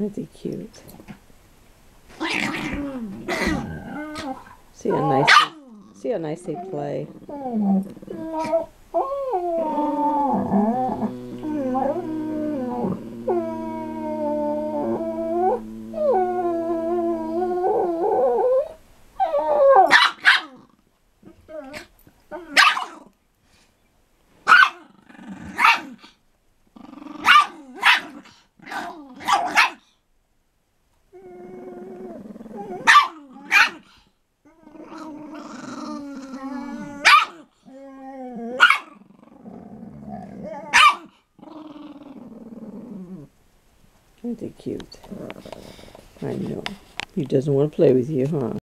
Isn't he cute? See how nice they, see how nice they play. Isn't he cute? I know. He doesn't want to play with you, huh?